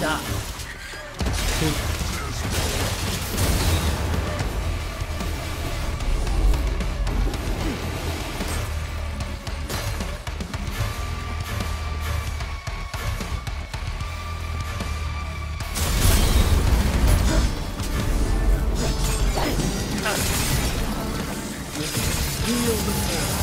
い重要文明